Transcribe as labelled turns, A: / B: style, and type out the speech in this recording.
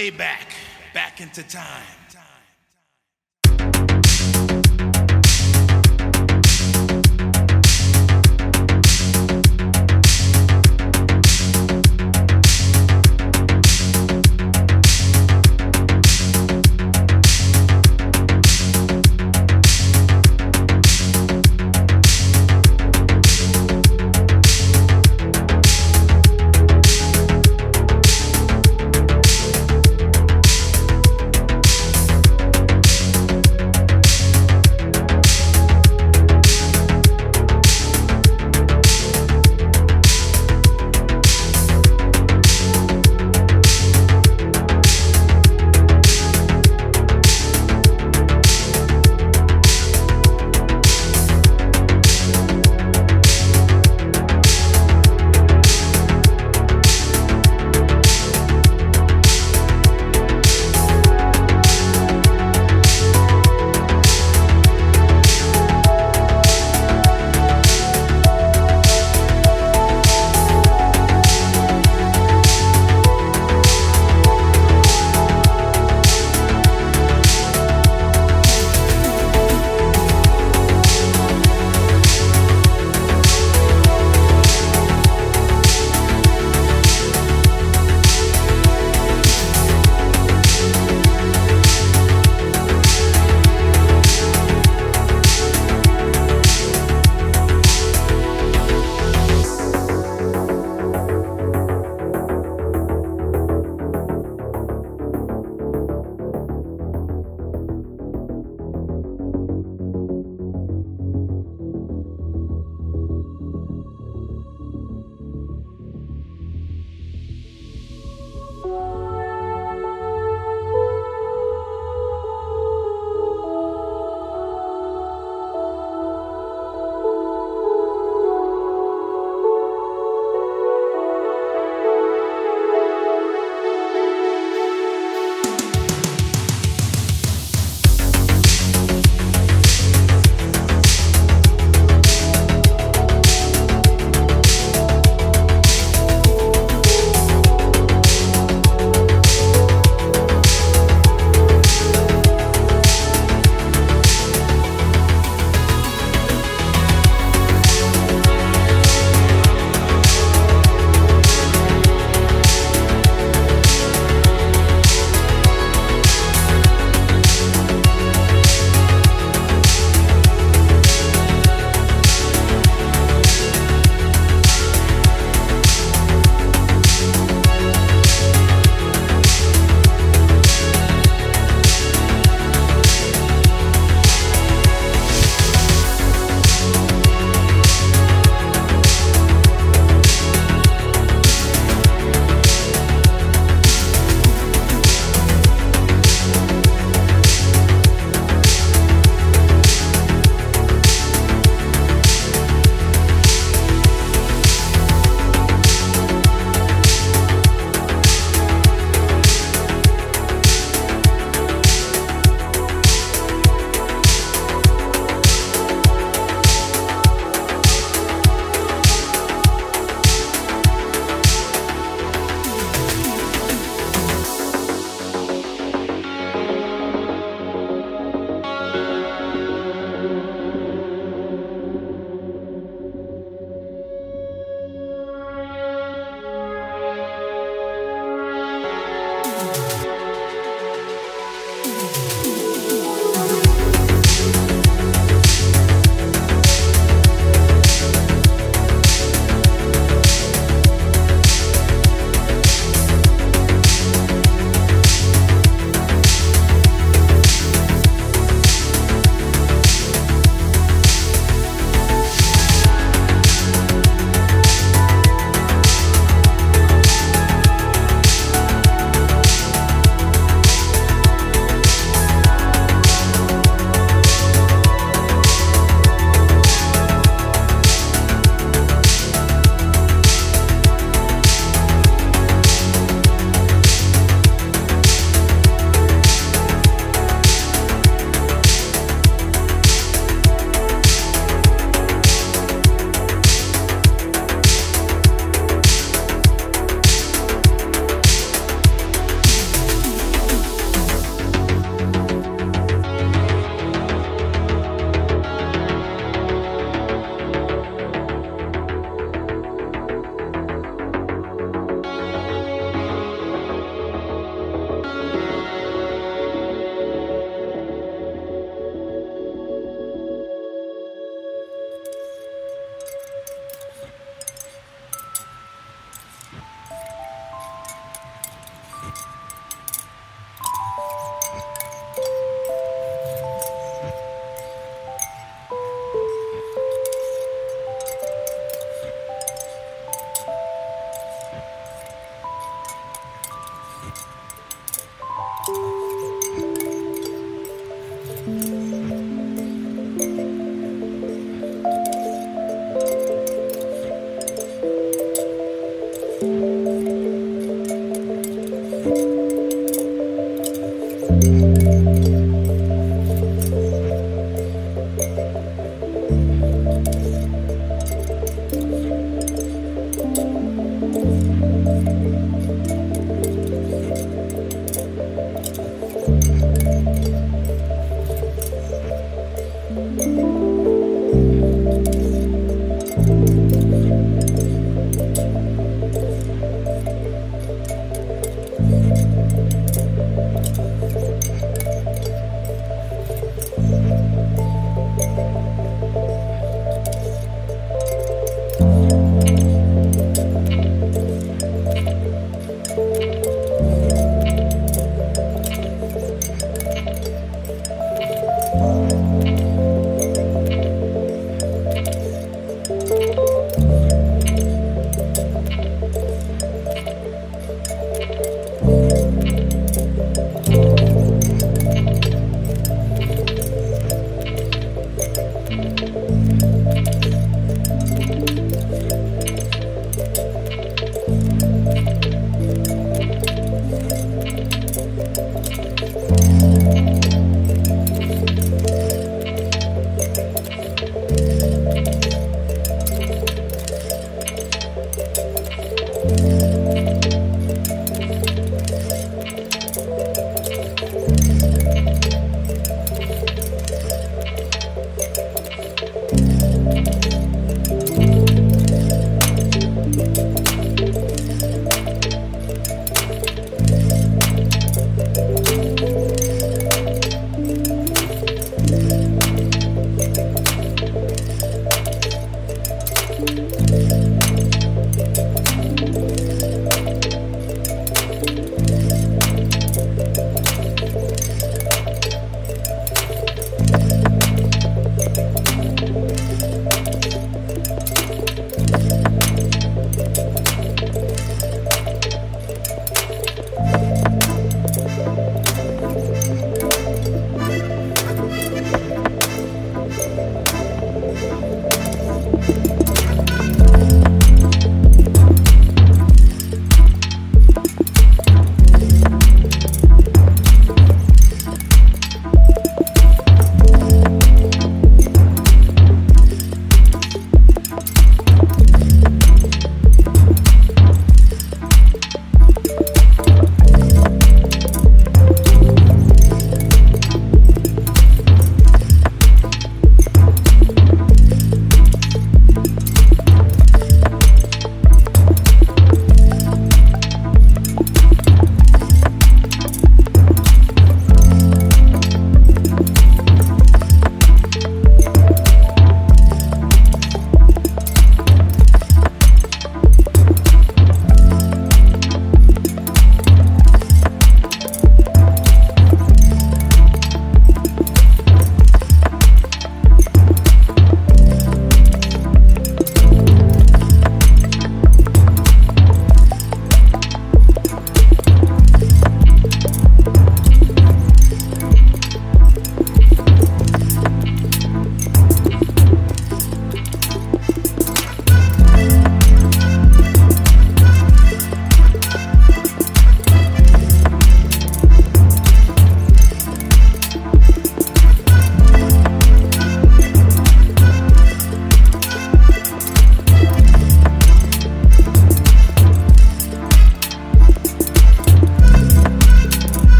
A: way back, back into time.